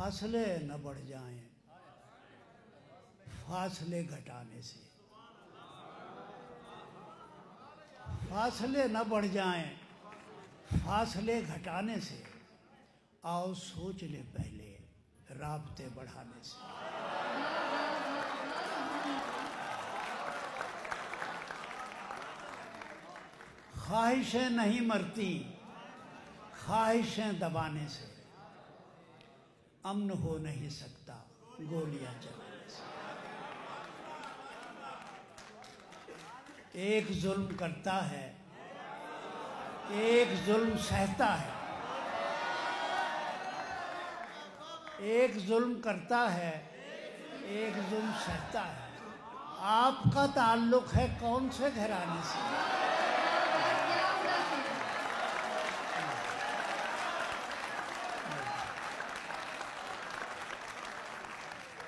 फासले न बढ़ जाएँ। फासले घटाने से। फासले न बढ़ जाएँ, फासले घटाने से। आओ सोच ले पहले, राबते बढ़ाने से। ख्वाहिशें नहीं मरती, ख्वाहिशें दबाने से। अमन हो नहीं सकता, गोलियाँ चलाने से। एक जुल्म करता है, एक जुल्म सहता है। एक जुल्म करता है, एक जुल्म सहता है। आपका ताल्लुक है कौन से घराने से?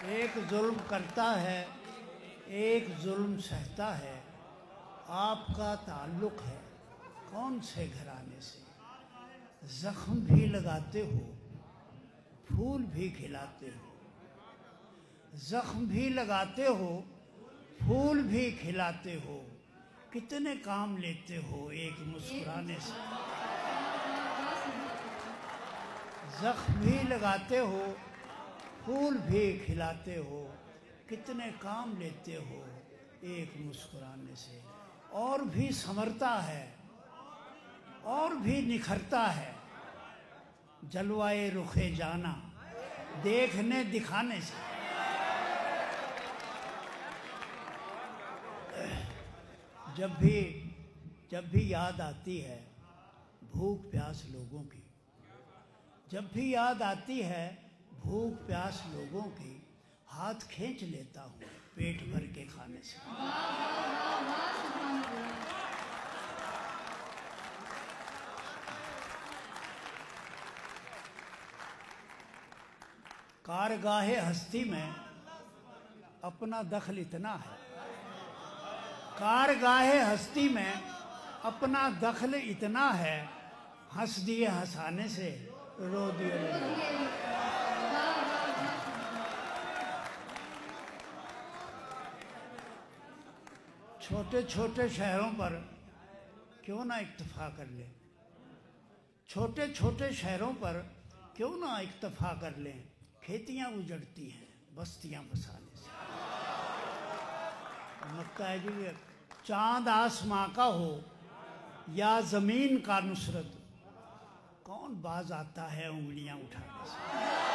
एक जुल्म करता है, एक जुल्म सहता है, आपका ताल्लुक है कौन से घराने से? जख्म भी लगाते हो, फूल भी खिलाते हो। जख्म भी लगाते हो, फूल भी खिलाते हो। कितने काम लेते हो एक मुस्कुराने से? जख्म भी लगाते हो फूल भी खिलाते हो, कितने काम लेते हो, एक मुस्कुराने से। और भी समरता है, और भी निखरता है। जलवाए रुखे जाना, देखने दिखाने से। जब भी जब भी याद आती है, भूख प्यास लोगों की। जब भी याद आती है भूख प्यास लोगों की हाथ खींच लेता हूँ पेट भर के खाने से। कारगाहे हस्ती में अपना दखल इतना है। कारगाहे हस्ती में अपना दखल इतना है, हंस दिए हंसाने से रो दिए छोटे छोटे शहरों पर क्यों ना इक्तफा कर ले? छोटे छोटे शहरों पर क्यों ना इक्तफा कर लें? खेतियाँ उजड़ती हैं, बस्तियाँ बसाने से। मक्का है जी, चाँद आसमां का हो या ज़मीन का नुसरत कौन बाज आता है उंगलियाँ उठाने से?